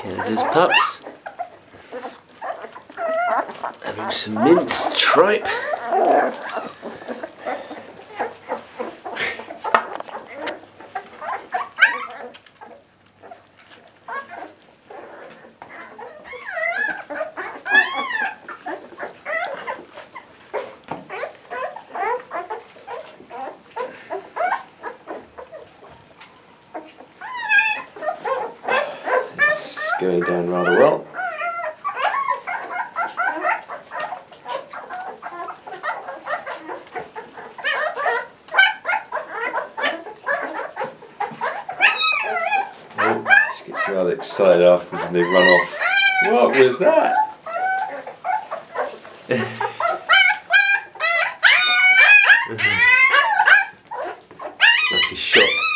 Canada's pups. Having some minced tripe. going down rather well. Oh, she gets rather excited after, and they run off. What was that? like a shot.